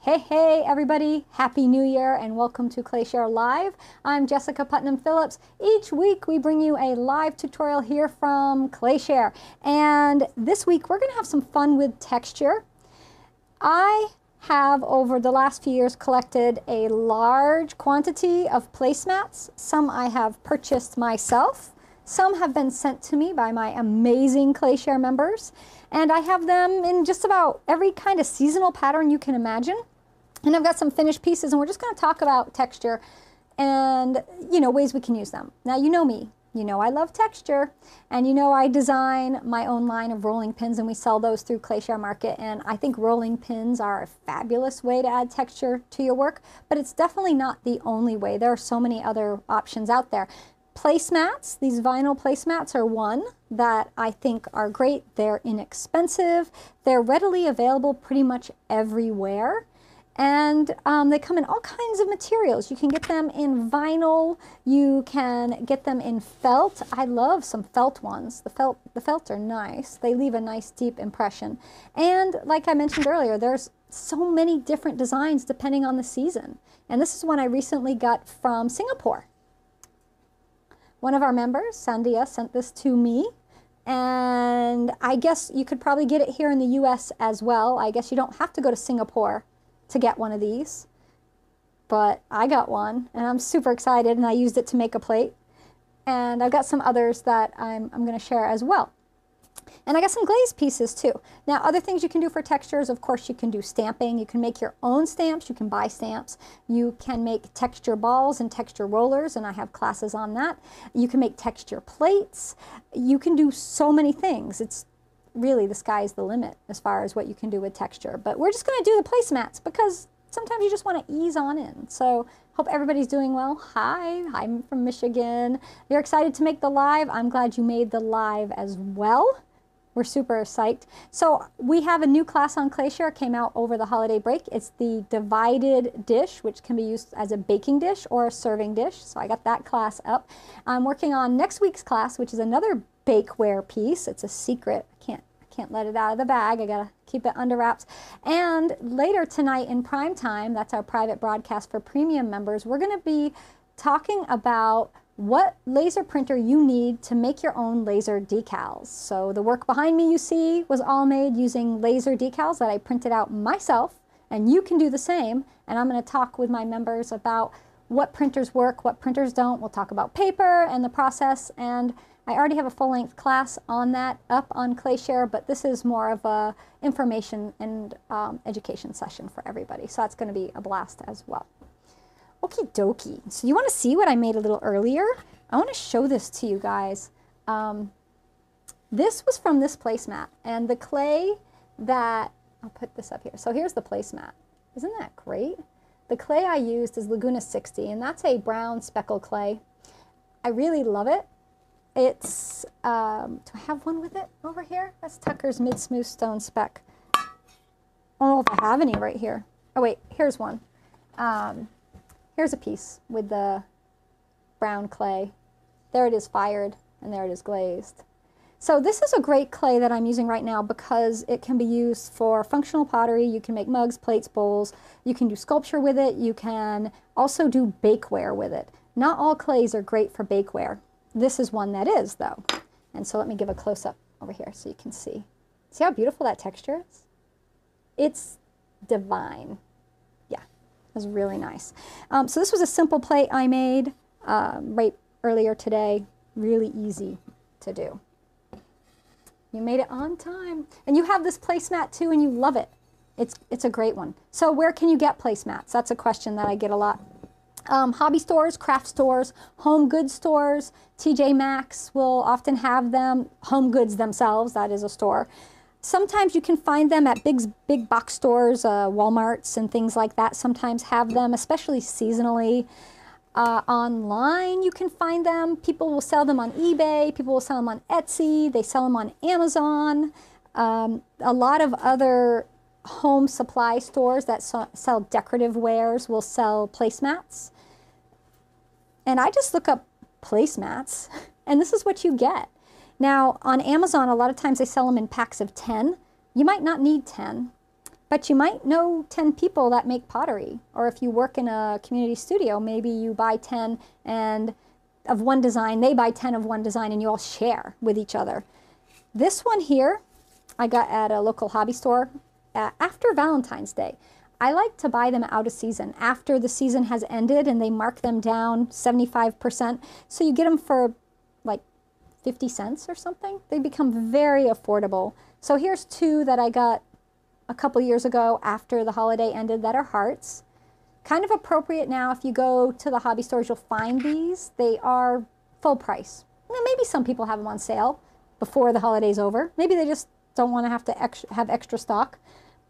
Hey, hey, everybody. Happy New Year and welcome to Clayshare Live. I'm Jessica Putnam Phillips. Each week we bring you a live tutorial here from Clayshare. And this week we're going to have some fun with texture. I have over the last few years collected a large quantity of placemats. Some I have purchased myself. Some have been sent to me by my amazing Clayshare members. And I have them in just about every kind of seasonal pattern you can imagine. And I've got some finished pieces and we're just going to talk about texture and, you know, ways we can use them. Now, you know me. You know I love texture and you know I design my own line of rolling pins and we sell those through Clayshare Market and I think rolling pins are a fabulous way to add texture to your work, but it's definitely not the only way. There are so many other options out there. Placemats, these vinyl placemats are one that I think are great. They're inexpensive. They're readily available pretty much everywhere. And um, they come in all kinds of materials. You can get them in vinyl. You can get them in felt. I love some felt ones. The felt, the felt are nice. They leave a nice deep impression. And like I mentioned earlier, there's so many different designs depending on the season. And this is one I recently got from Singapore. One of our members, Sandia, sent this to me. And I guess you could probably get it here in the US as well. I guess you don't have to go to Singapore to get one of these. But I got one and I'm super excited and I used it to make a plate. And I've got some others that I'm, I'm going to share as well. And I got some glaze pieces too. Now other things you can do for textures, of course you can do stamping. You can make your own stamps, you can buy stamps. You can make texture balls and texture rollers and I have classes on that. You can make texture plates. You can do so many things. It's really the sky's the limit as far as what you can do with texture. But we're just going to do the placemats because sometimes you just want to ease on in. So hope everybody's doing well. Hi, I'm from Michigan. You're excited to make the live. I'm glad you made the live as well. We're super psyched. So we have a new class on Clayshare, came out over the holiday break. It's the divided dish, which can be used as a baking dish or a serving dish. So I got that class up. I'm working on next week's class, which is another bakeware piece. It's a secret. I can't can't let it out of the bag. I gotta keep it under wraps. And later tonight in prime time, that's our private broadcast for premium members, we're gonna be talking about what laser printer you need to make your own laser decals. So the work behind me you see was all made using laser decals that I printed out myself and you can do the same. And I'm going to talk with my members about what printers work, what printers don't. We'll talk about paper and the process and I already have a full-length class on that up on Clayshare, but this is more of a information and um, education session for everybody. So that's going to be a blast as well. Okie dokie. So you want to see what I made a little earlier? I want to show this to you guys. Um, this was from this placemat, and the clay that, I'll put this up here. So here's the placemat. Isn't that great? The clay I used is Laguna 60, and that's a brown speckle clay. I really love it. It's, um, do I have one with it over here? That's Tucker's Mid Smooth Stone Speck. I don't know if I have any right here. Oh wait, here's one. Um, here's a piece with the brown clay. There it is fired, and there it is glazed. So this is a great clay that I'm using right now because it can be used for functional pottery. You can make mugs, plates, bowls. You can do sculpture with it. You can also do bakeware with it. Not all clays are great for bakeware. This is one that is, though. And so let me give a close-up over here so you can see. See how beautiful that texture is? It's divine. Was really nice. Um, so this was a simple plate I made um, right earlier today. Really easy to do. You made it on time. And you have this placemat too and you love it. It's, it's a great one. So where can you get placemats? That's a question that I get a lot. Um, hobby stores, craft stores, home goods stores, TJ Maxx will often have them. Home goods themselves, that is a store. Sometimes you can find them at big, big box stores, uh, Walmarts and things like that sometimes have them, especially seasonally. Uh, online, you can find them. People will sell them on eBay. People will sell them on Etsy. They sell them on Amazon. Um, a lot of other home supply stores that so sell decorative wares will sell placemats. And I just look up placemats, and this is what you get. Now, on Amazon, a lot of times they sell them in packs of 10. You might not need 10, but you might know 10 people that make pottery. Or if you work in a community studio, maybe you buy 10 and of one design, they buy 10 of one design and you all share with each other. This one here, I got at a local hobby store uh, after Valentine's Day. I like to buy them out of season after the season has ended and they mark them down 75%. So you get them for 50 cents or something. They become very affordable. So here's two that I got a couple years ago after the holiday ended that are hearts. Kind of appropriate now if you go to the hobby stores, you'll find these. They are full price. Now, maybe some people have them on sale before the holiday's over. Maybe they just don't want to have to ex have extra stock.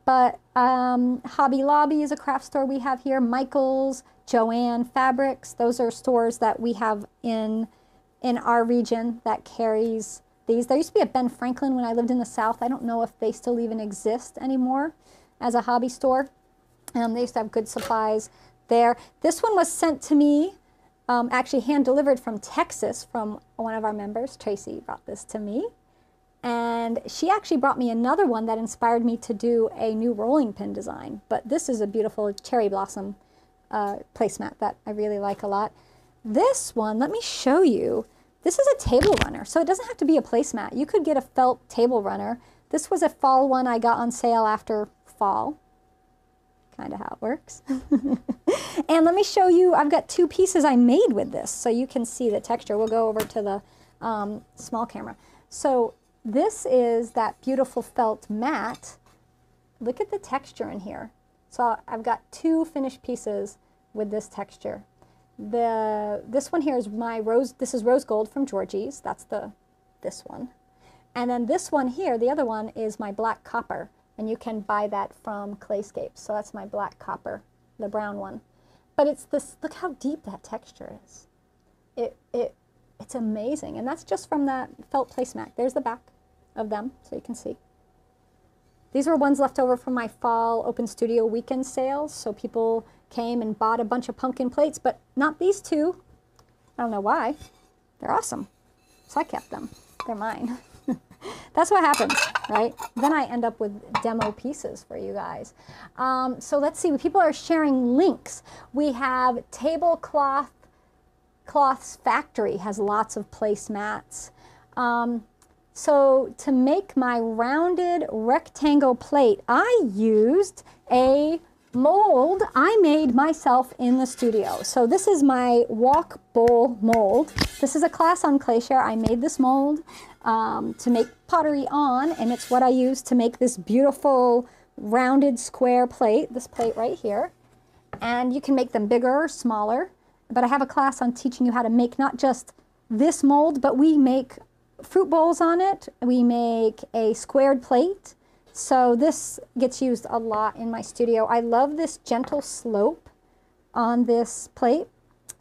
But um, Hobby Lobby is a craft store we have here. Michaels, Joann Fabrics, those are stores that we have in in our region that carries these. There used to be a Ben Franklin when I lived in the South. I don't know if they still even exist anymore as a hobby store. Um, they used to have good supplies there. This one was sent to me, um, actually hand delivered from Texas from one of our members. Tracy brought this to me. And she actually brought me another one that inspired me to do a new rolling pin design. But this is a beautiful cherry blossom uh, placemat that I really like a lot. This one, let me show you. This is a table runner, so it doesn't have to be a placemat. You could get a felt table runner. This was a fall one I got on sale after fall. Kind of how it works. and let me show you, I've got two pieces I made with this, so you can see the texture. We'll go over to the um, small camera. So this is that beautiful felt mat. Look at the texture in here. So I've got two finished pieces with this texture. The this one here is my rose. This is rose gold from Georgie's. That's the this one, and then this one here, the other one is my black copper, and you can buy that from Clayscapes. So that's my black copper, the brown one. But it's this. Look how deep that texture is. It it it's amazing, and that's just from that felt placemat. There's the back of them so you can see. These were ones left over from my fall open studio weekend sales. So people came and bought a bunch of pumpkin plates, but not these two. I don't know why. They're awesome. So I kept them. They're mine. That's what happens, right? Then I end up with demo pieces for you guys. Um, so let's see, people are sharing links. We have Tablecloth Cloths Factory has lots of placemats. Um, so to make my rounded rectangle plate, I used a mold I made myself in the studio. So this is my wok bowl mold. This is a class on Clayshare. I made this mold um, to make pottery on, and it's what I use to make this beautiful rounded square plate, this plate right here. And you can make them bigger or smaller, but I have a class on teaching you how to make not just this mold, but we make fruit bowls on it. We make a squared plate. So this gets used a lot in my studio. I love this gentle slope on this plate.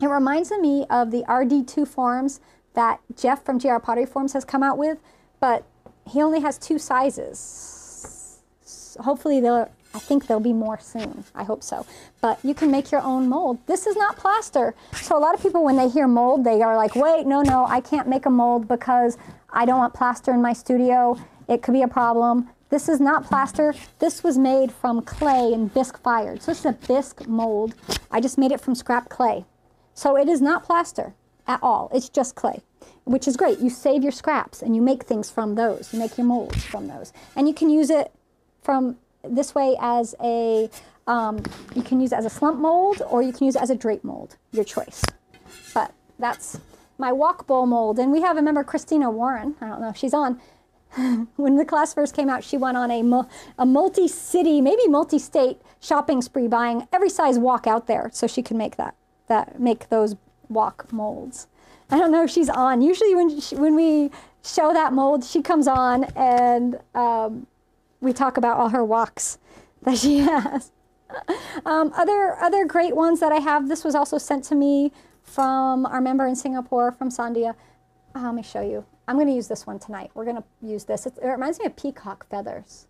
It reminds me of the RD2 forms that Jeff from GR Pottery Forms has come out with, but he only has two sizes. So hopefully they'll, I think there'll be more soon. I hope so. But you can make your own mold. This is not plaster. So a lot of people, when they hear mold, they are like, wait, no, no, I can't make a mold because I don't want plaster in my studio. It could be a problem. This is not plaster. This was made from clay and bisque fired. So this is a bisque mold. I just made it from scrap clay. So it is not plaster at all. It's just clay, which is great. You save your scraps and you make things from those. You make your molds from those. And you can use it from this way as a, um, you can use it as a slump mold or you can use it as a drape mold, your choice. But that's my wok bowl mold. And we have a member, Christina Warren. I don't know if she's on. when the class first came out, she went on a, a multi-city, maybe multi-state shopping spree, buying every size wok out there so she could make that, that make those wok molds. I don't know if she's on. Usually when, she, when we show that mold, she comes on and um, we talk about all her woks that she has. um, other, other great ones that I have, this was also sent to me from our member in Singapore, from Sandia. Oh, let me show you. I'm going to use this one tonight. We're going to use this. It, reminds me of peacock feathers.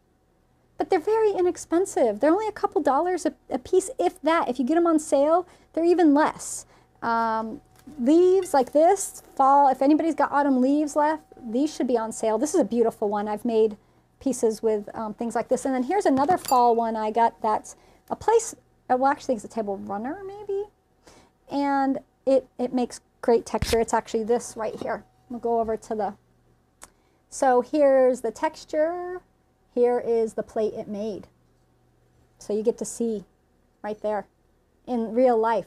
But they're very inexpensive. They're only a couple dollars a, a piece, if that. If you get them on sale, they're even less. Um, leaves like this, fall, if anybody's got autumn leaves left, these should be on sale. This is a beautiful one. I've made pieces with um, things like this. And then here's another fall one I got that's a place, uh, well actually it's a table runner maybe. And it, it makes great texture. It's actually this right here. We'll go over to the, so here's the texture. Here is the plate it made. So you get to see right there in real life.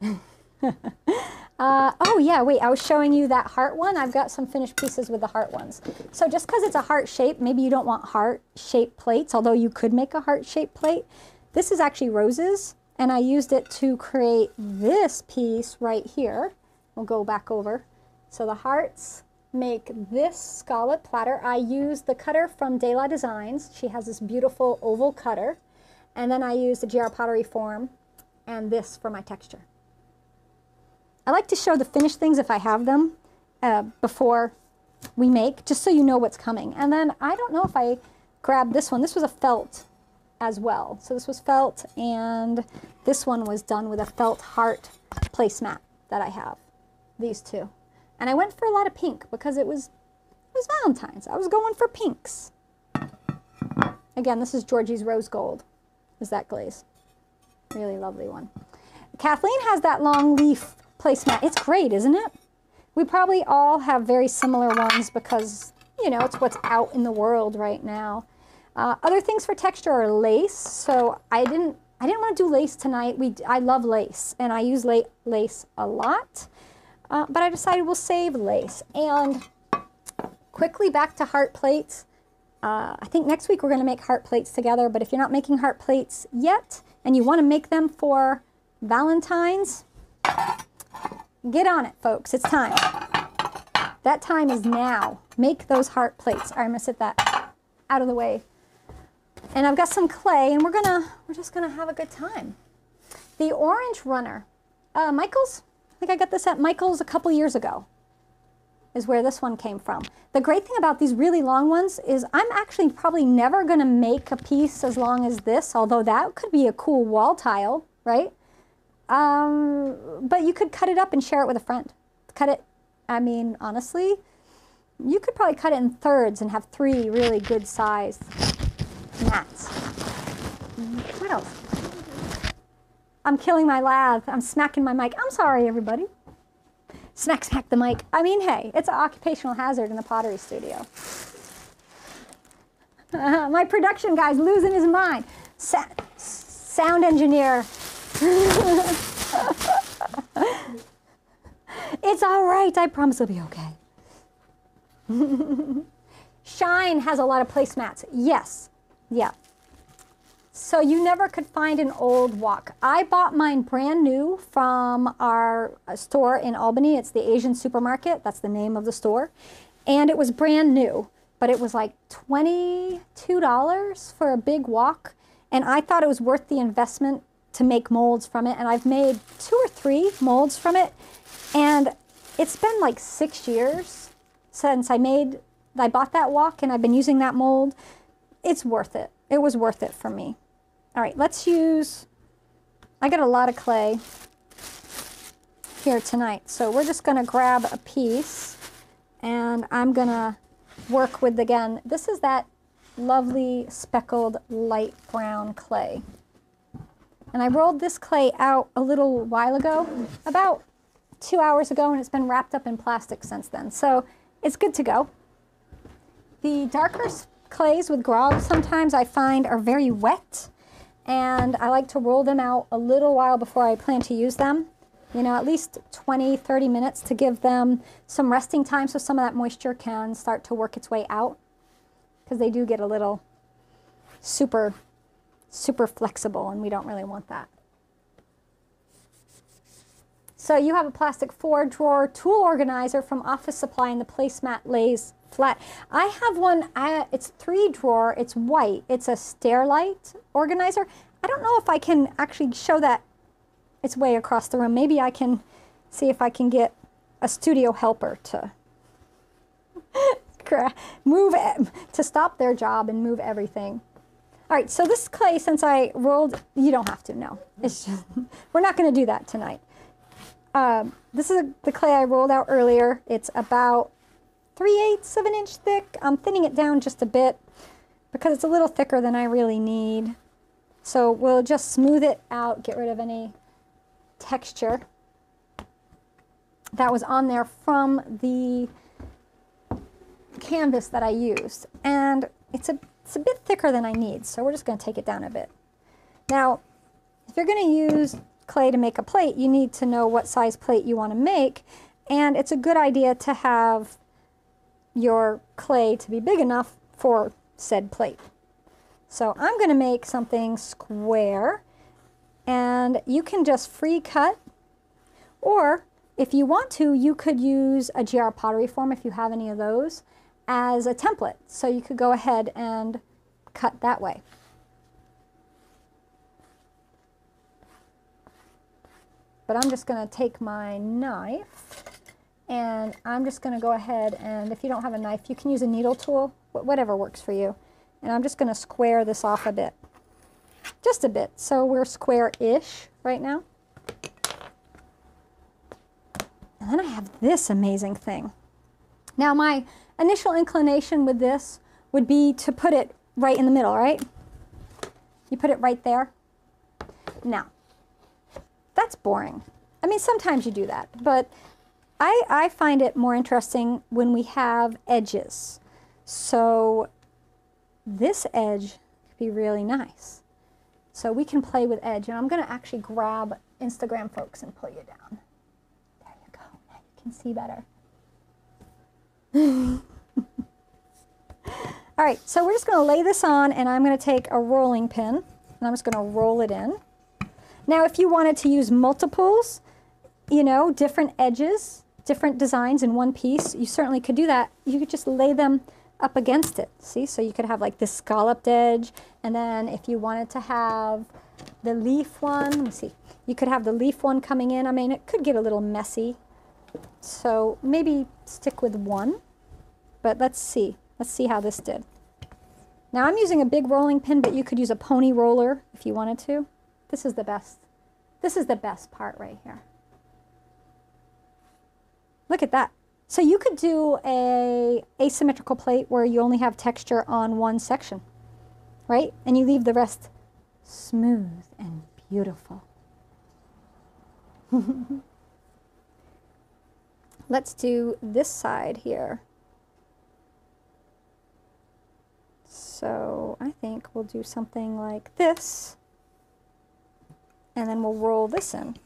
Uh, oh yeah, wait, I was showing you that heart one. I've got some finished pieces with the heart ones. So just because it's a heart shape, maybe you don't want heart shaped plates, although you could make a heart shaped plate. This is actually roses, and I used it to create this piece right here. We'll go back over. So the hearts make this scallop platter. I used the cutter from De La Designs. She has this beautiful oval cutter. And then I used the GR Pottery form and this for my texture. I like to show the finished things if I have them uh, before we make, just so you know what's coming. And then I don't know if I grabbed this one. This was a felt as well. So this was felt, and this one was done with a felt heart placemat that I have, these two. And I went for a lot of pink because it was, it was Valentine's. I was going for pinks. Again, this is Georgie's Rose Gold, is that glaze. Really lovely one. Kathleen has that long leaf placemat. It's great, isn't it? We probably all have very similar ones because, you know, it's what's out in the world right now. Uh, other things for texture are lace. So I didn't, I didn't want to do lace tonight. We, I love lace, and I use la lace a lot. Uh, but I decided we'll save lace. And quickly back to heart plates. Uh, I think next week we're going to make heart plates together. But if you're not making heart plates yet, and you want to make them for Valentine's, Get on it, folks. It's time. That time is now. Make those heart plates. All right, I'm gonna set that out of the way. And I've got some clay, and we're gonna we're just gonna have a good time. The orange runner, uh, Michaels. I think I got this at Michaels a couple years ago. Is where this one came from. The great thing about these really long ones is I'm actually probably never gonna make a piece as long as this, although that could be a cool wall tile, right? Um, but you could cut it up and share it with a friend. Cut it, I mean, honestly, you could probably cut it in thirds and have three really good sized mats. What else? I'm killing my lathe. I'm smacking my mic. I'm sorry, everybody. Smack, smack the mic. I mean, hey, it's an occupational hazard in the pottery studio. My production guy's losing his mind. Sa sound engineer it's all right. I promise it'll be okay. Shine has a lot of placemats. Yes. Yeah. So you never could find an old wok. I bought mine brand new from our store in Albany. It's the Asian supermarket. That's the name of the store. And it was brand new, but it was like $22 for a big wok. And I thought it was worth the investment to make molds from it. And I've made two or three molds from it. And it's been like six years since I made, I bought that wok and I've been using that mold. It's worth it. It was worth it for me. All right, let's use, I got a lot of clay here tonight. So we're just gonna grab a piece and I'm gonna work with, again, this is that lovely speckled light brown clay. And I rolled this clay out a little while ago, about two hours ago, and it's been wrapped up in plastic since then. So it's good to go. The darker clays with grog sometimes I find are very wet, and I like to roll them out a little while before I plan to use them. You know, at least 20, 30 minutes to give them some resting time so some of that moisture can start to work its way out because they do get a little super super flexible and we don't really want that. So you have a plastic four drawer tool organizer from Office Supply and the placemat lays flat. I have one, I, it's three drawer, it's white. It's a Sterilite organizer. I don't know if I can actually show that it's way across the room. Maybe I can see if I can get a studio helper to move, to stop their job and move everything. All right, so this clay, since I rolled, you don't have to, no. It's just, we're not gonna do that tonight. Um, this is the clay I rolled out earlier. It's about 3 eighths of an inch thick. I'm thinning it down just a bit because it's a little thicker than I really need. So we'll just smooth it out, get rid of any texture that was on there from the canvas that I used. And it's a, it's a bit thicker than I need, so we're just going to take it down a bit. Now, if you're going to use clay to make a plate, you need to know what size plate you want to make. And it's a good idea to have your clay to be big enough for said plate. So I'm going to make something square and you can just free cut or if you want to, you could use a GR pottery form if you have any of those as a template. So you could go ahead and cut that way. But I'm just going to take my knife and I'm just going to go ahead and if you don't have a knife, you can use a needle tool, whatever works for you. And I'm just going to square this off a bit. Just a bit. So we're square-ish right now. And then I have this amazing thing. Now my initial inclination with this would be to put it right in the middle, right? You put it right there. Now, that's boring. I mean, sometimes you do that, but I, I find it more interesting when we have edges. So this edge could be really nice. So we can play with edge, and I'm going to actually grab Instagram folks and pull you down. There you go. Now you can see better. All right, so we're just going to lay this on, and I'm going to take a rolling pin, and I'm just going to roll it in. Now, if you wanted to use multiples, you know, different edges, different designs in one piece, you certainly could do that. You could just lay them up against it, see? So you could have like this scalloped edge, and then if you wanted to have the leaf one, let me see, you could have the leaf one coming in. I mean, it could get a little messy, so maybe stick with one, but let's see. Let's see how this did. Now I'm using a big rolling pin, but you could use a pony roller if you wanted to. This is the best. This is the best part right here. Look at that. So you could do a asymmetrical plate where you only have texture on one section, right? And you leave the rest smooth and beautiful. Let's do this side here. So I think we'll do something like this. And then we'll roll this in.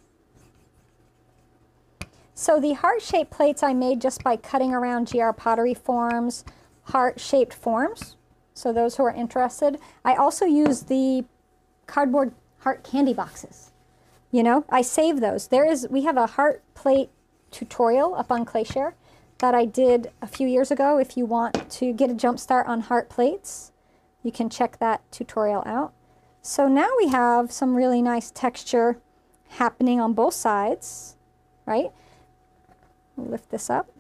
So the heart-shaped plates I made just by cutting around GR Pottery Forms heart-shaped forms. So those who are interested. I also use the cardboard heart candy boxes. You know, I save those. There is, we have a heart plate tutorial up on Clayshare that I did a few years ago. If you want to get a jump start on heart plates, you can check that tutorial out. So now we have some really nice texture happening on both sides, right? Lift this up.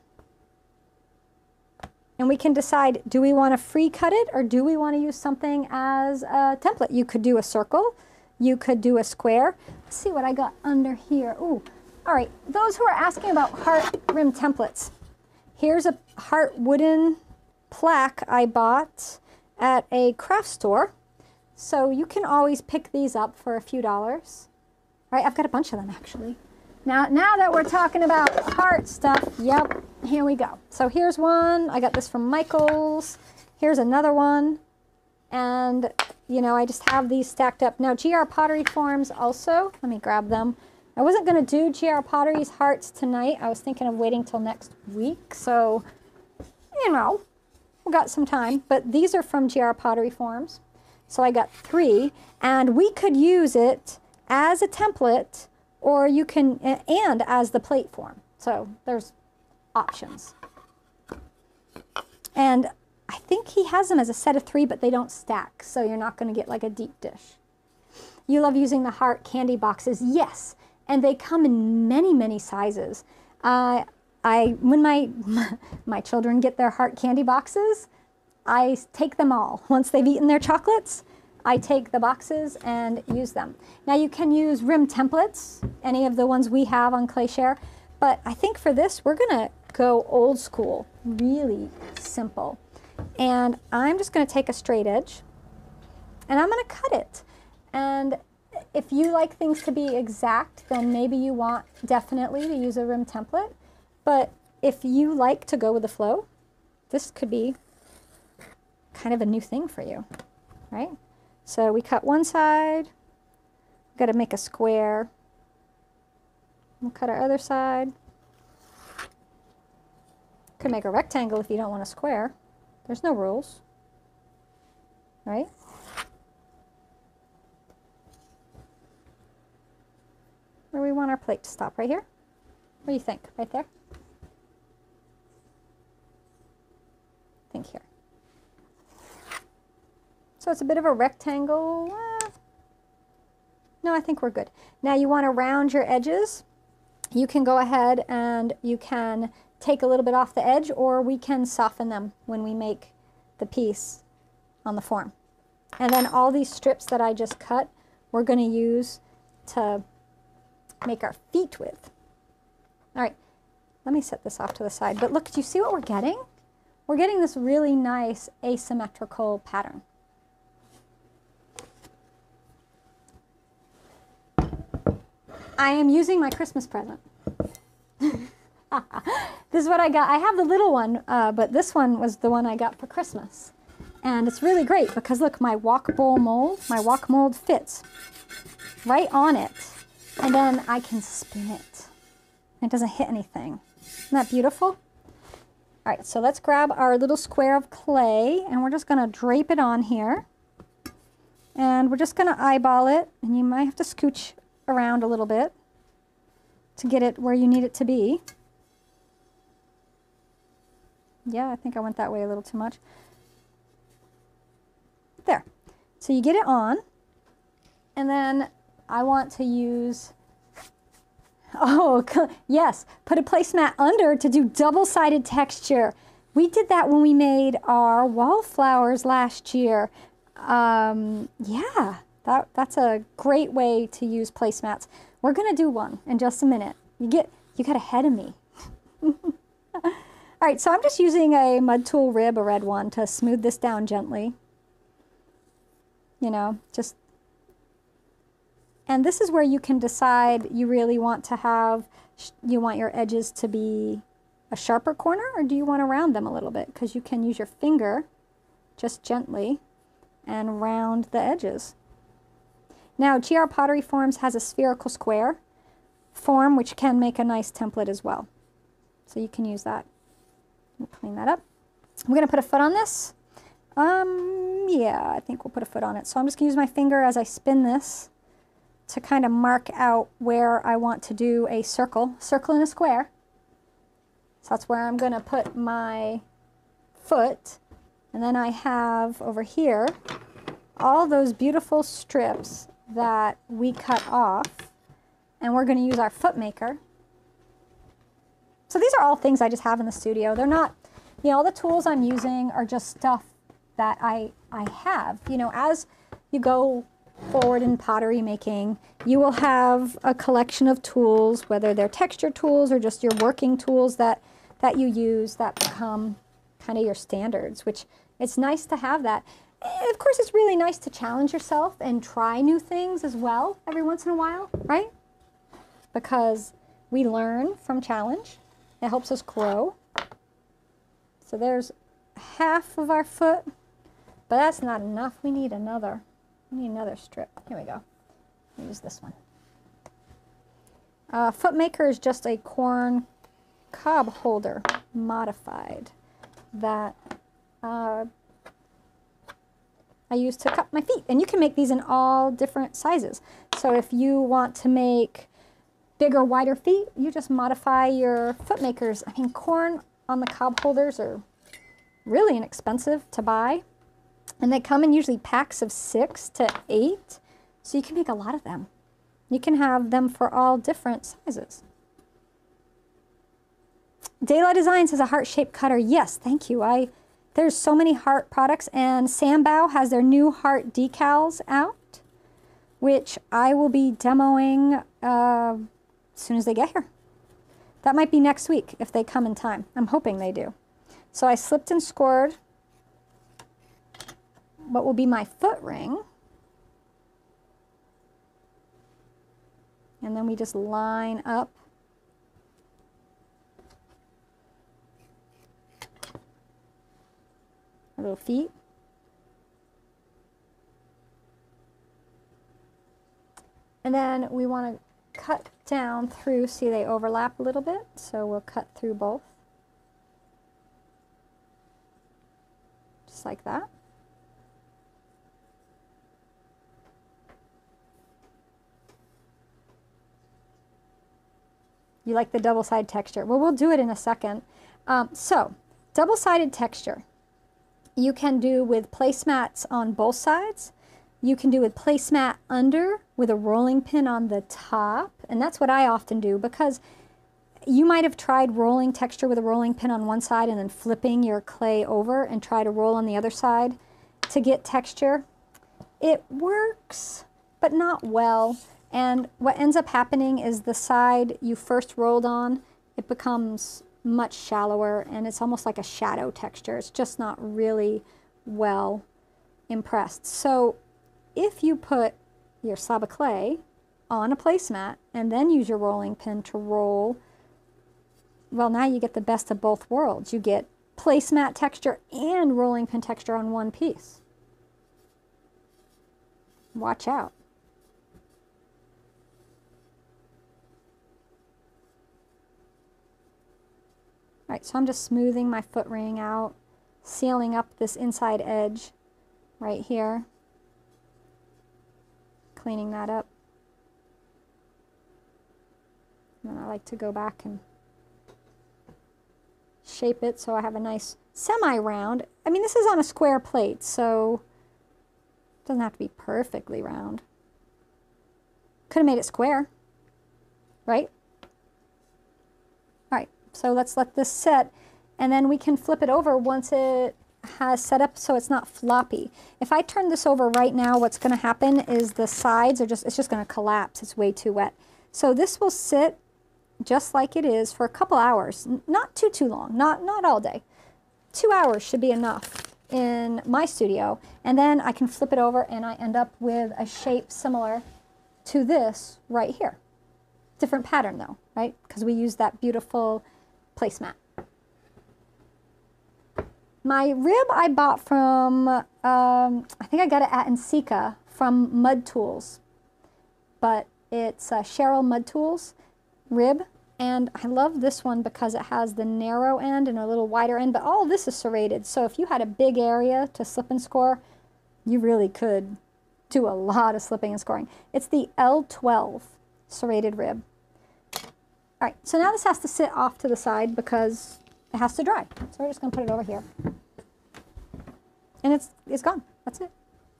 And we can decide, do we want to free cut it or do we want to use something as a template? You could do a circle. You could do a square. Let's see what I got under here. Ooh, all right. Those who are asking about heart rim templates. Here's a heart wooden plaque I bought at a craft store. So you can always pick these up for a few dollars. Right, I've got a bunch of them actually. Now, now that we're talking about heart stuff, yep, here we go. So here's one. I got this from Michaels. Here's another one. And, you know, I just have these stacked up. Now, GR Pottery Forms also, let me grab them. I wasn't going to do GR Pottery's hearts tonight. I was thinking of waiting till next week. So, you know, we got some time. But these are from GR Pottery Forms. So I got three. And we could use it as a template or you can, and as the plate form. So there's options. And I think he has them as a set of three, but they don't stack. So you're not going to get like a deep dish. You love using the heart candy boxes. Yes. And they come in many, many sizes. Uh, I, when my, my children get their heart candy boxes, I take them all. Once they've eaten their chocolates, I take the boxes and use them. Now you can use rim templates, any of the ones we have on Clayshare, but I think for this we're gonna go old school, really simple. And I'm just going to take a straight edge and I'm going to cut it. And if you like things to be exact, then maybe you want definitely to use a rim template. But if you like to go with the flow, this could be kind of a new thing for you, right? So we cut one side, got to make a square. We'll cut our other side. Could make a rectangle if you don't want a square. There's no rules, right? Where we want our plate to stop, right here? What do you think? Right there? think here. So it's a bit of a rectangle. Uh, no, I think we're good. Now you want to round your edges. You can go ahead and you can take a little bit off the edge or we can soften them when we make the piece on the form. And then all these strips that I just cut, we're going to use to make our feet with. All right, let me set this off to the side. But look, do you see what we're getting? We're getting this really nice asymmetrical pattern. I am using my Christmas present. this is what I got. I have the little one, uh, but this one was the one I got for Christmas. And it's really great because look, my wok bowl mold, my wok mold fits right on it. And then I can spin it. It doesn't hit anything. Isn't that beautiful? All right, so let's grab our little square of clay and we're just gonna drape it on here. And we're just gonna eyeball it and you might have to scooch around a little bit to get it where you need it to be. Yeah, I think I went that way a little too much. There. So you get it on, and then I want to use, oh, yes, put a placemat under to do double-sided texture. We did that when we made our wallflowers last year. Um, yeah, that, that's a great way to use placemats. We're going to do one in just a minute. You get you got ahead of me. All right, so I'm just using a mud tool rib, a red one, to smooth this down gently. You know, just and this is where you can decide you really want to have, you want your edges to be a sharper corner or do you want to round them a little bit? Because you can use your finger just gently and round the edges. Now, GR Pottery Forms has a spherical square form, which can make a nice template as well. So you can use that. Clean that up. I'm going to put a foot on this. Um, yeah, I think we'll put a foot on it. So I'm just going to use my finger as I spin this to kind of mark out where I want to do a circle, circle in a square. So that's where I'm going to put my foot. And then I have over here all those beautiful strips that we cut off and we're going to use our foot maker. So these are all things I just have in the studio. They're not, you know, all the tools I'm using are just stuff that I, I have. You know, as you go forward in pottery making, you will have a collection of tools, whether they're texture tools or just your working tools that, that you use that become kind of your standards, which it's nice to have that of course, it's really nice to challenge yourself and try new things as well every once in a while, right? Because we learn from challenge. It helps us grow. So there's half of our foot, but that's not enough. We need another. We need another strip. Here we go. Use this one. Uh, foot maker is just a corn cob holder modified that uh, I use to cut my feet. And you can make these in all different sizes. So if you want to make bigger, wider feet, you just modify your foot makers. I mean, corn on the cob holders are really inexpensive to buy. And they come in usually packs of six to eight. So you can make a lot of them. You can have them for all different sizes. Daylight Designs has a heart-shaped cutter. Yes, thank you. I there's so many heart products, and Sanbao has their new heart decals out, which I will be demoing uh, as soon as they get here. That might be next week if they come in time. I'm hoping they do. So I slipped and scored what will be my foot ring. And then we just line up our little feet. And then we want to cut down through, see they overlap a little bit, so we'll cut through both. Just like that. You like the double-sided texture. Well, we'll do it in a second. Um, so, double-sided texture. You can do with placemats on both sides. You can do with placemat under with a rolling pin on the top. And that's what I often do because you might have tried rolling texture with a rolling pin on one side and then flipping your clay over and try to roll on the other side to get texture. It works, but not well. And what ends up happening is the side you first rolled on, it becomes much shallower and it's almost like a shadow texture. It's just not really well impressed. So if you put your slab of clay on a placemat and then use your rolling pin to roll, well now you get the best of both worlds. You get placemat texture and rolling pin texture on one piece. Watch out. Right, so I'm just smoothing my foot ring out, sealing up this inside edge right here, cleaning that up. And then I like to go back and shape it so I have a nice semi-round. I mean, this is on a square plate, so it doesn't have to be perfectly round. Could have made it square, right? So let's let this set and then we can flip it over once it has set up so it's not floppy. If I turn this over right now, what's going to happen is the sides are just, it's just going to collapse. It's way too wet. So this will sit just like it is for a couple hours, not too, too long, not, not all day. Two hours should be enough in my studio. And then I can flip it over and I end up with a shape similar to this right here. Different pattern though, right? Because we use that beautiful placemat. My rib I bought from, um, I think I got it at NCECA from Mud Tools, but it's uh, Sherrill Mud Tools rib. And I love this one because it has the narrow end and a little wider end, but all this is serrated. So if you had a big area to slip and score, you really could do a lot of slipping and scoring. It's the L12 serrated rib. All right, so now this has to sit off to the side because it has to dry. So we're just gonna put it over here. And it's, it's gone, that's it,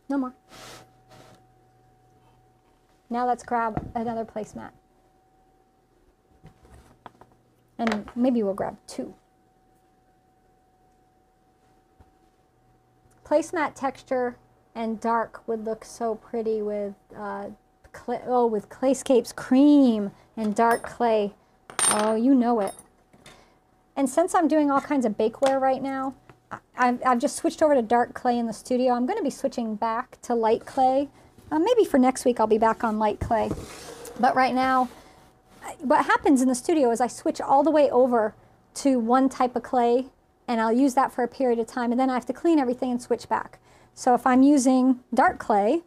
no more. Now let's grab another placemat. And maybe we'll grab two. Placemat texture and dark would look so pretty with, uh, oh, with Clayscapes cream and dark clay. Oh, you know it. And since I'm doing all kinds of bakeware right now, I've, I've just switched over to dark clay in the studio. I'm going to be switching back to light clay. Uh, maybe for next week I'll be back on light clay. But right now, what happens in the studio is I switch all the way over to one type of clay and I'll use that for a period of time and then I have to clean everything and switch back. So if I'm using dark clay,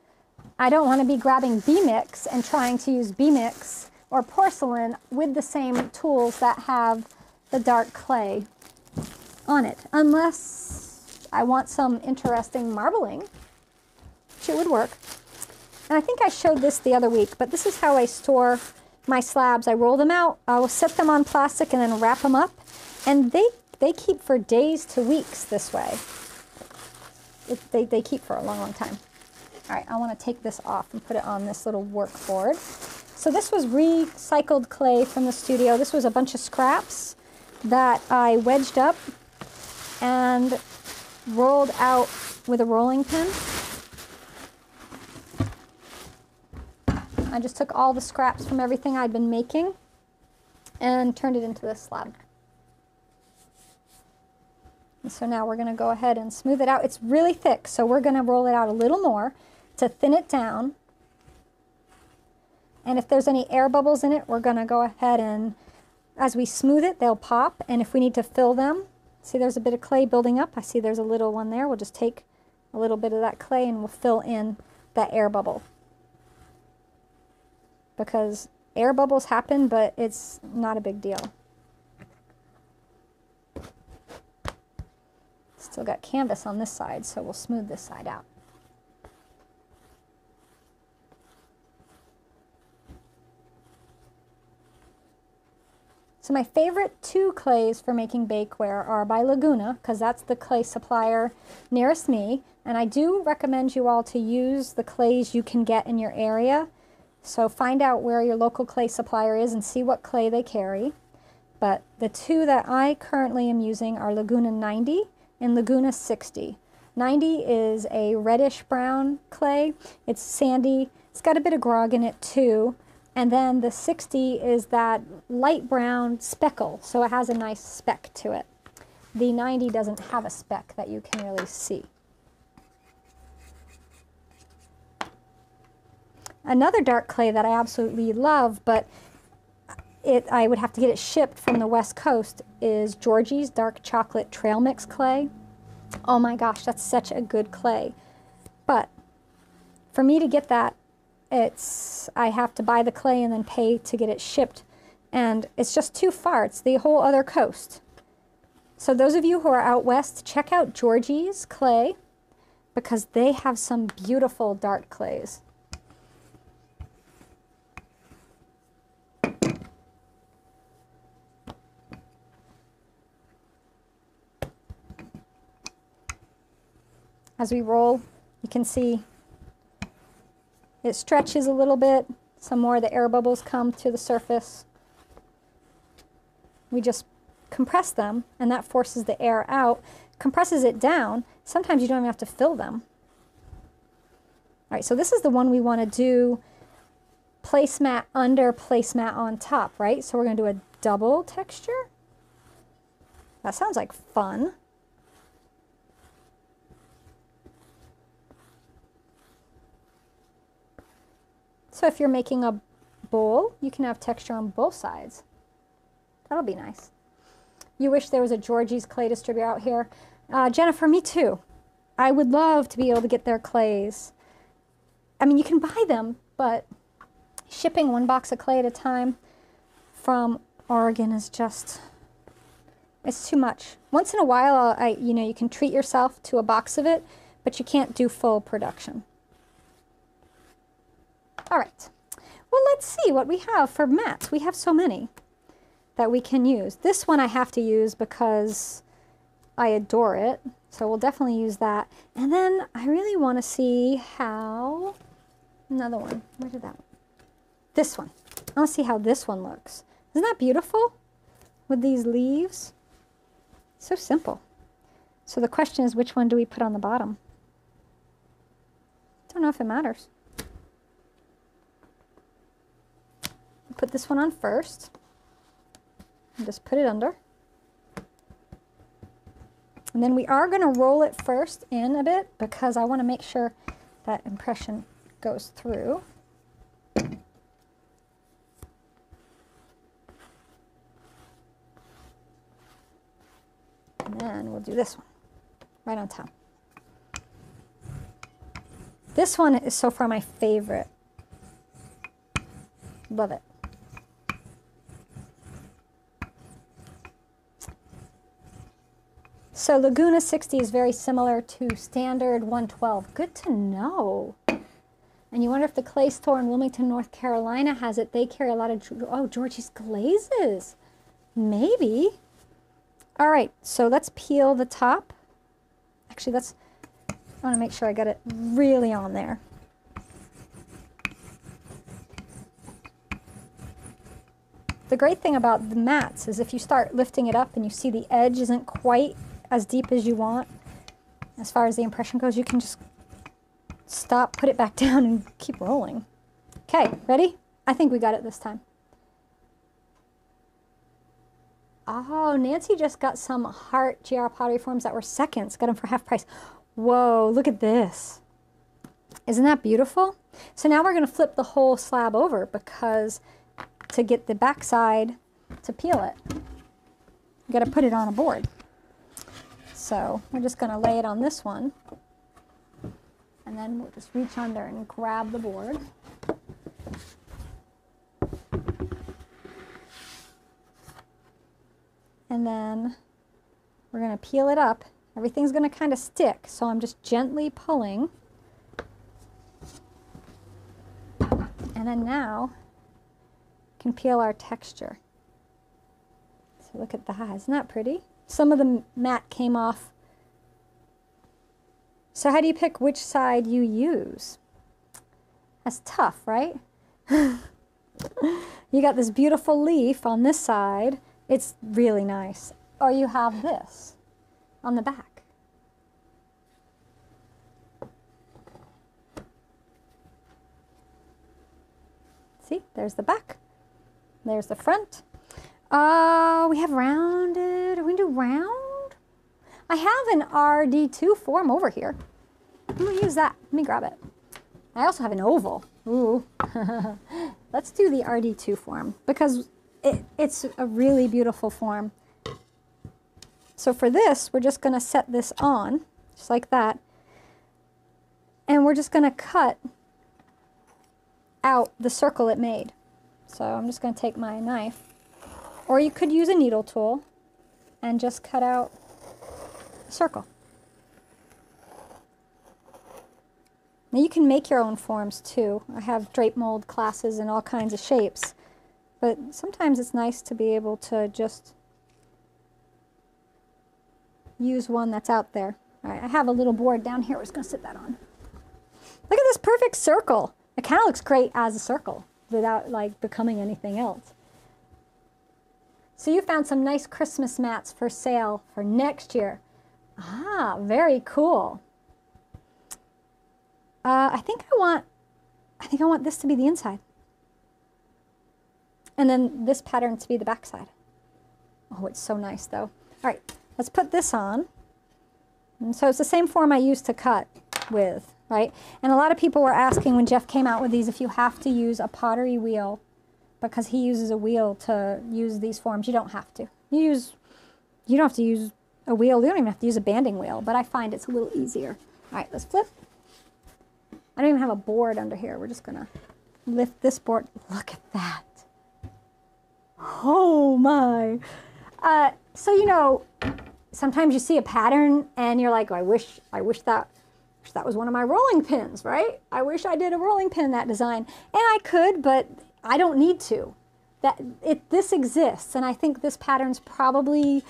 I don't want to be grabbing B-Mix and trying to use B-Mix or porcelain with the same tools that have the dark clay on it, unless I want some interesting marbling, which it would work. And I think I showed this the other week, but this is how I store my slabs. I roll them out, I will set them on plastic and then wrap them up, and they, they keep for days to weeks this way. It, they, they keep for a long, long time. All right, I want to take this off and put it on this little work board. So this was recycled clay from the studio. This was a bunch of scraps that I wedged up and rolled out with a rolling pin. I just took all the scraps from everything I'd been making and turned it into this slab. And so now we're going to go ahead and smooth it out. It's really thick, so we're going to roll it out a little more to thin it down. And if there's any air bubbles in it, we're going to go ahead and, as we smooth it, they'll pop. And if we need to fill them, see there's a bit of clay building up. I see there's a little one there. We'll just take a little bit of that clay and we'll fill in that air bubble. Because air bubbles happen, but it's not a big deal. Still got canvas on this side, so we'll smooth this side out. So my favorite two clays for making bakeware are by Laguna, because that's the clay supplier nearest me. And I do recommend you all to use the clays you can get in your area. So find out where your local clay supplier is and see what clay they carry. But the two that I currently am using are Laguna 90 and Laguna 60. 90 is a reddish brown clay. It's sandy. It's got a bit of grog in it too. And then the 60 is that light brown speckle, so it has a nice speck to it. The 90 doesn't have a speck that you can really see. Another dark clay that I absolutely love, but it, I would have to get it shipped from the West Coast, is Georgie's Dark Chocolate Trail Mix Clay. Oh my gosh, that's such a good clay. But for me to get that it's I have to buy the clay and then pay to get it shipped. And it's just too far. It's the whole other coast. So those of you who are out west, check out Georgie's clay because they have some beautiful dark clays. As we roll, you can see it stretches a little bit. Some more of the air bubbles come to the surface. We just compress them, and that forces the air out, compresses it down. Sometimes you don't even have to fill them. All right, so this is the one we want to do placemat under, placemat on top, right? So we're going to do a double texture. That sounds like fun. So if you're making a bowl, you can have texture on both sides. That'll be nice. You wish there was a Georgie's clay distributor out here. Uh, Jennifer, me too. I would love to be able to get their clays. I mean, you can buy them, but shipping one box of clay at a time from Oregon is just, it's too much. Once in a while, I, you know, you can treat yourself to a box of it, but you can't do full production. All right. Well, let's see what we have for mats. We have so many that we can use. This one I have to use because I adore it. So we'll definitely use that. And then I really want to see how, another one, where did that one? This one. I want to see how this one looks. Isn't that beautiful? With these leaves. So simple. So the question is, which one do we put on the bottom? Don't know if it matters. Put this one on first. And just put it under. And then we are going to roll it first in a bit because I want to make sure that impression goes through. And then we'll do this one right on top. This one is so far my favorite. Love it. So Laguna 60 is very similar to standard 112. Good to know. And you wonder if the clay store in Wilmington, North Carolina has it. They carry a lot of, oh, Georgie's glazes. Maybe. All right, so let's peel the top. Actually, let's, I want to make sure I got it really on there. The great thing about the mats is if you start lifting it up and you see the edge isn't quite as deep as you want. As far as the impression goes, you can just stop, put it back down, and keep rolling. Okay, ready? I think we got it this time. Oh, Nancy just got some heart GR Pottery Forms that were seconds. Got them for half price. Whoa, look at this. Isn't that beautiful? So now we're going to flip the whole slab over because to get the back side to peel it, you got to put it on a board. So we're just going to lay it on this one. And then we'll just reach under and grab the board. And then we're going to peel it up. Everything's going to kind of stick, so I'm just gently pulling. And then now can peel our texture. So look at that, isn't that pretty? Some of the mat came off. So how do you pick which side you use? That's tough, right? you got this beautiful leaf on this side. It's really nice. Or you have this on the back. See, there's the back. There's the front. Uh, we have rounded. Are we do round? I have an RD2 form over here. I'm going to use that. Let me grab it. I also have an oval. Ooh. Let's do the RD2 form because it, it's a really beautiful form. So for this, we're just going to set this on, just like that. And we're just going to cut out the circle it made. So I'm just going to take my knife, or you could use a needle tool and just cut out a circle. Now you can make your own forms too. I have drape mold classes in all kinds of shapes, but sometimes it's nice to be able to just use one that's out there. All right, I have a little board down here. I was going to sit that on. Look at this perfect circle. It kind of looks great as a circle without like becoming anything else. So you found some nice Christmas mats for sale for next year. Ah, very cool. Uh, I think I want, I think I want this to be the inside. And then this pattern to be the backside. Oh, it's so nice though. All right, let's put this on. And so it's the same form I used to cut with right? And a lot of people were asking when Jeff came out with these if you have to use a pottery wheel because he uses a wheel to use these forms. You don't have to. You use, you don't have to use a wheel. You don't even have to use a banding wheel, but I find it's a little easier. All right, let's flip. I don't even have a board under here. We're just gonna lift this board. Look at that. Oh my. Uh, so, you know, sometimes you see a pattern and you're like, oh, I wish, I wish that that was one of my rolling pins, right? I wish I did a rolling pin that design. And I could, but I don't need to. That it this exists and I think this pattern's probably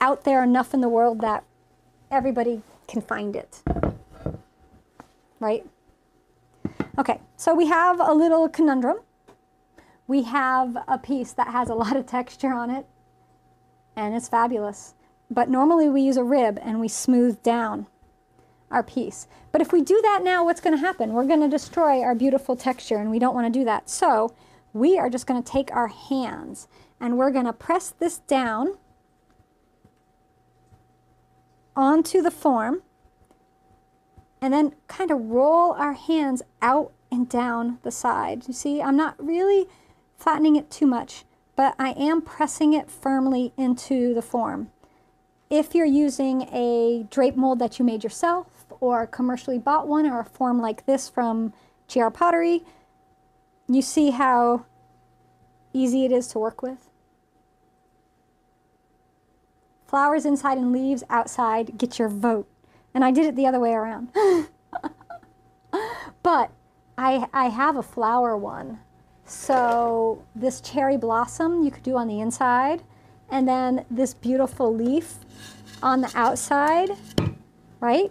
out there enough in the world that everybody can find it. Right? Okay, so we have a little conundrum. We have a piece that has a lot of texture on it and it's fabulous. But normally we use a rib and we smooth down our piece. But if we do that now, what's going to happen? We're going to destroy our beautiful texture, and we don't want to do that. So we are just going to take our hands, and we're going to press this down onto the form, and then kind of roll our hands out and down the side. You see, I'm not really flattening it too much, but I am pressing it firmly into the form. If you're using a drape mold that you made yourself, or commercially bought one or a form like this from GR Pottery, you see how easy it is to work with. Flowers inside and leaves outside, get your vote. And I did it the other way around. but I, I have a flower one. So this cherry blossom you could do on the inside, and then this beautiful leaf on the outside, right?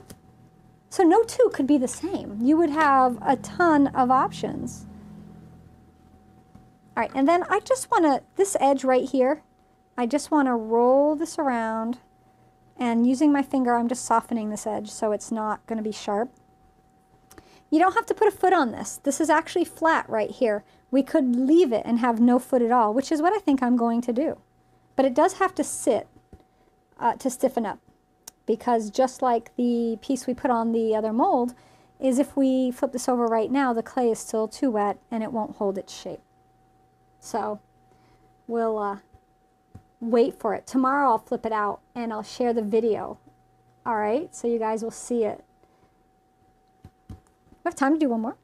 So no two could be the same. You would have a ton of options. All right, and then I just want to, this edge right here, I just want to roll this around and using my finger, I'm just softening this edge so it's not going to be sharp. You don't have to put a foot on this. This is actually flat right here. We could leave it and have no foot at all, which is what I think I'm going to do. but it does have to sit uh, to stiffen up because just like the piece we put on the other mold, is if we flip this over right now, the clay is still too wet and it won't hold its shape. So we'll uh, wait for it. Tomorrow I'll flip it out and I'll share the video. All right, so you guys will see it. We have time to do one more.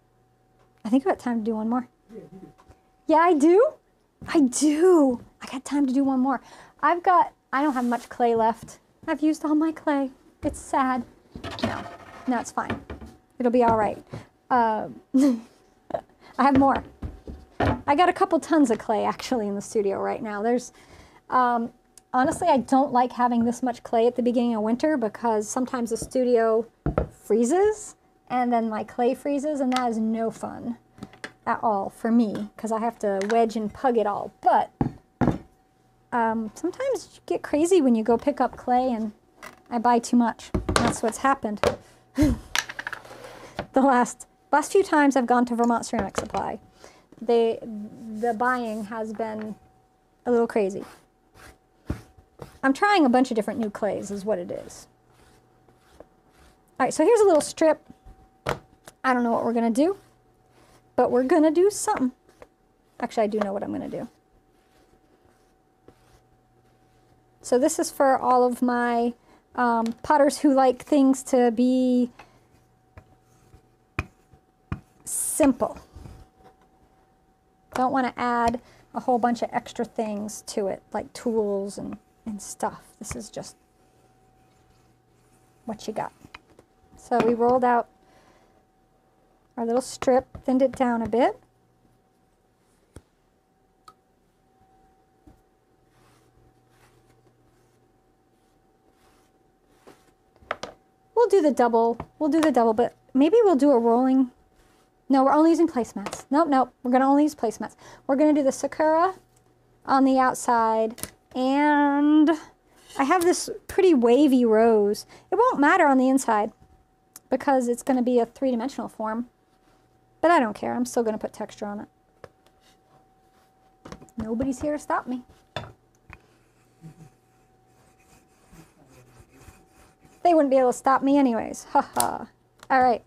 I think we got time to do one more. Yeah, I do. I do. I got time to do one more. I've got, I don't have much clay left. I've used all my clay. It's sad. No, no, it's fine. It'll be all right. Uh, I have more. I got a couple tons of clay actually in the studio right now. There's, um, honestly, I don't like having this much clay at the beginning of winter because sometimes the studio freezes and then my clay freezes and that is no fun at all for me because I have to wedge and pug it all. But um, sometimes you get crazy when you go pick up clay and I buy too much. That's what's happened. the last last few times I've gone to Vermont Ceramic Supply, they the buying has been a little crazy. I'm trying a bunch of different new clays is what it is. All right, so here's a little strip. I don't know what we're gonna do, but we're gonna do something. Actually, I do know what I'm gonna do. So this is for all of my um, potters who like things to be simple. Don't want to add a whole bunch of extra things to it, like tools and, and stuff. This is just what you got. So we rolled out our little strip, thinned it down a bit. We'll do the double, we'll do the double, but maybe we'll do a rolling. No, we're only using placemats. Nope, nope, we're gonna only use placemats. We're gonna do the Sakura on the outside and I have this pretty wavy rose. It won't matter on the inside because it's gonna be a three-dimensional form. But I don't care, I'm still gonna put texture on it. Nobody's here to stop me. They wouldn't be able to stop me anyways. Ha ha. All right.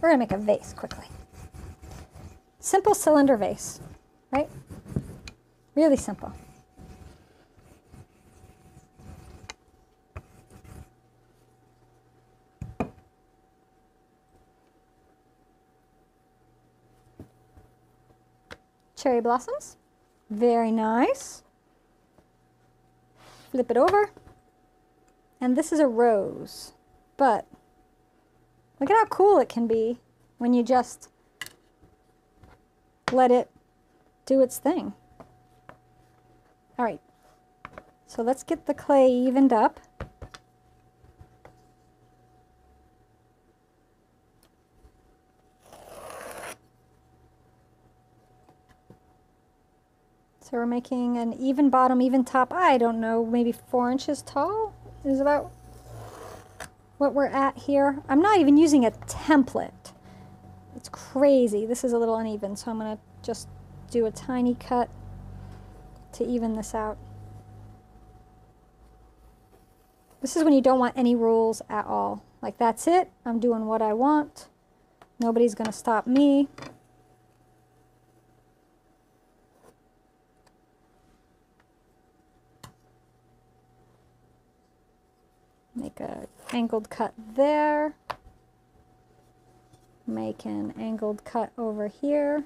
We're going to make a vase quickly. Simple cylinder vase, right? Really simple. Cherry blossoms. Very nice. Flip it over. And this is a rose. But look at how cool it can be when you just let it do its thing. All right, so let's get the clay evened up. So we're making an even bottom, even top, I don't know, maybe four inches tall is about what we're at here. I'm not even using a template. It's crazy. This is a little uneven, so I'm going to just do a tiny cut to even this out. This is when you don't want any rules at all. Like, that's it. I'm doing what I want. Nobody's going to stop me. Make a angled cut there. Make an angled cut over here.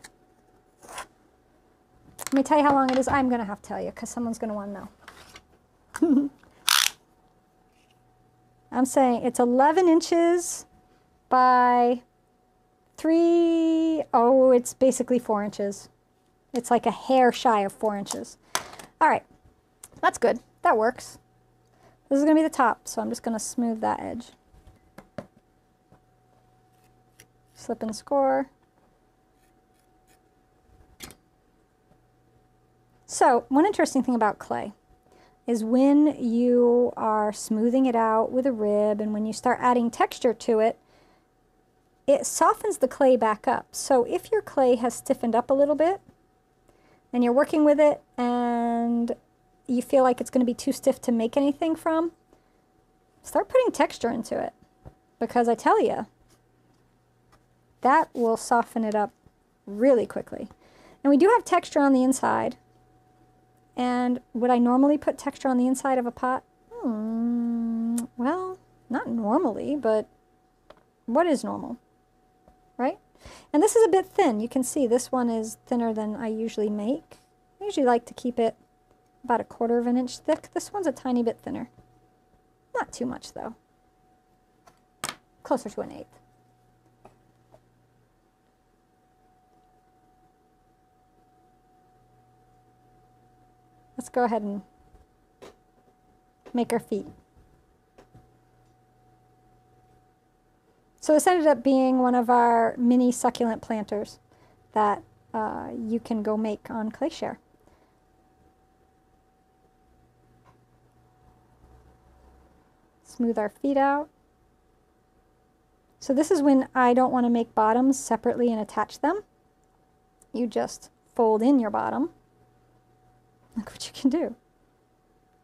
Let me tell you how long it is. I'm going to have to tell you because someone's going to want to know. I'm saying it's 11 inches by 3, oh, it's basically 4 inches. It's like a hair shy of 4 inches. All right, that's good. That works. This is going to be the top, so I'm just going to smooth that edge. Slip and score. So one interesting thing about clay is when you are smoothing it out with a rib and when you start adding texture to it, it softens the clay back up. So if your clay has stiffened up a little bit and you're working with it and you feel like it's going to be too stiff to make anything from, start putting texture into it. Because I tell you, that will soften it up really quickly. And we do have texture on the inside. And would I normally put texture on the inside of a pot? Hmm, well, not normally, but what is normal? Right? And this is a bit thin. You can see this one is thinner than I usually make. I usually like to keep it about a quarter of an inch thick. This one's a tiny bit thinner. Not too much though. Closer to an eighth. Let's go ahead and make our feet. So this ended up being one of our mini succulent planters that uh, you can go make on ClayShare. Smooth our feet out. So this is when I don't want to make bottoms separately and attach them. You just fold in your bottom Look what you can do.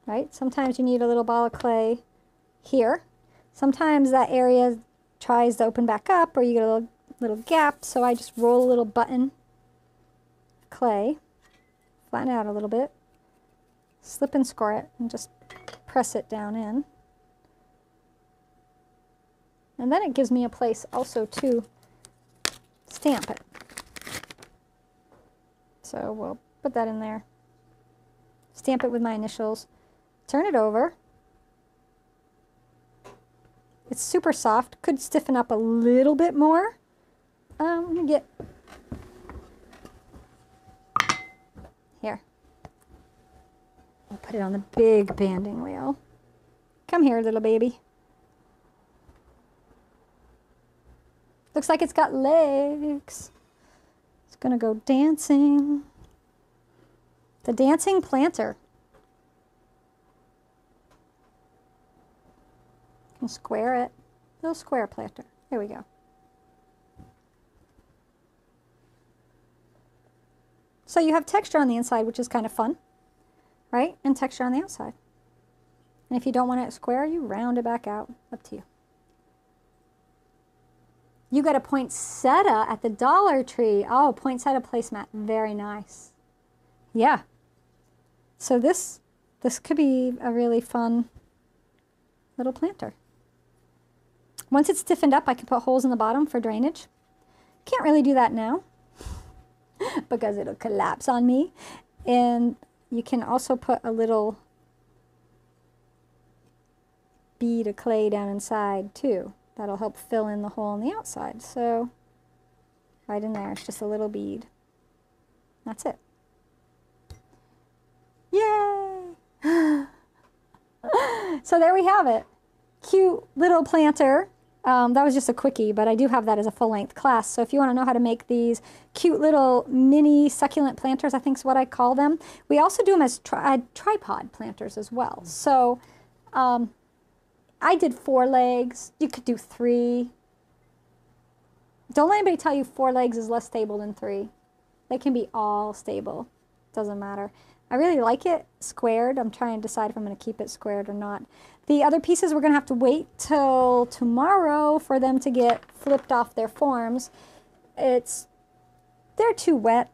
Right? Sometimes you need a little ball of clay here. Sometimes that area tries to open back up or you get a little, little gap. So I just roll a little button clay, flatten it out a little bit, slip and score it, and just press it down in. And then it gives me a place also to stamp it. So we'll put that in there stamp it with my initials, turn it over. It's super soft, could stiffen up a little bit more. Um, let me get, here. I'll put it on the big banding wheel. Come here, little baby. Looks like it's got legs. It's gonna go dancing. The dancing planter. And square it. Little square planter. There we go. So you have texture on the inside, which is kind of fun, right? And texture on the outside. And if you don't want it square, you round it back out. Up to you. You got a poinsettia at the Dollar Tree. Oh, poinsettia placemat. Very nice. Yeah, so this, this could be a really fun little planter. Once it's stiffened up, I can put holes in the bottom for drainage. Can't really do that now because it'll collapse on me. And you can also put a little bead of clay down inside too. That'll help fill in the hole on the outside. So right in there, it's just a little bead. That's it. Yay! so there we have it. Cute little planter. Um, that was just a quickie, but I do have that as a full-length class. So if you want to know how to make these cute little mini succulent planters, I think is what I call them. We also do them as tri uh, tripod planters as well. So um, I did four legs. You could do three. Don't let anybody tell you four legs is less stable than three. They can be all stable. Doesn't matter. I really like it squared. I'm trying to decide if I'm going to keep it squared or not. The other pieces, we're going to have to wait till tomorrow for them to get flipped off their forms. It's, they're too wet,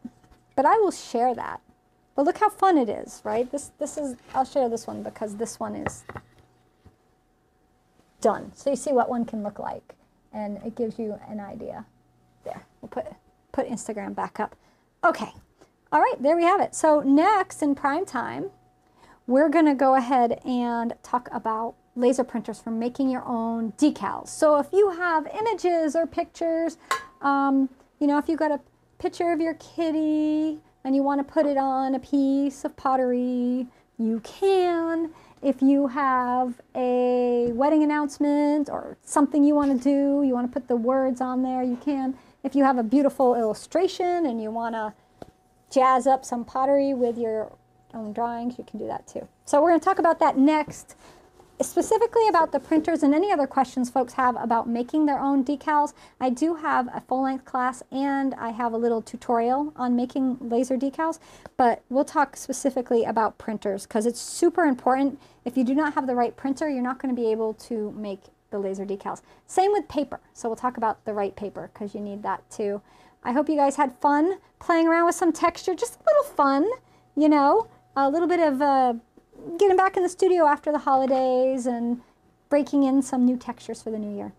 but I will share that. But look how fun it is, right? This, this is, I'll share this one because this one is done. So you see what one can look like and it gives you an idea. There, we'll put, put Instagram back up. Okay. All right, there we have it. So next in prime time, we're to go ahead and talk about laser printers for making your own decals. So if you have images or pictures, um, you know, if you've got a picture of your kitty and you want to put it on a piece of pottery, you can. If you have a wedding announcement or something you want to do, you want to put the words on there, you can. If you have a beautiful illustration and you want to jazz up some pottery with your own drawings, you can do that too. So we're going to talk about that next. Specifically about the printers and any other questions folks have about making their own decals, I do have a full-length class and I have a little tutorial on making laser decals, but we'll talk specifically about printers because it's super important. If you do not have the right printer, you're not going to be able to make the laser decals. Same with paper, so we'll talk about the right paper because you need that too. I hope you guys had fun playing around with some texture, just a little fun, you know, a little bit of uh, getting back in the studio after the holidays and breaking in some new textures for the new year.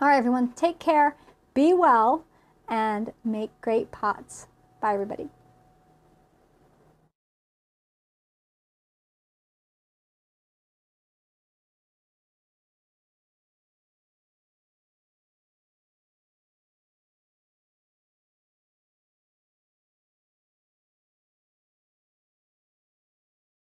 All right, everyone, take care, be well, and make great pots. Bye, everybody.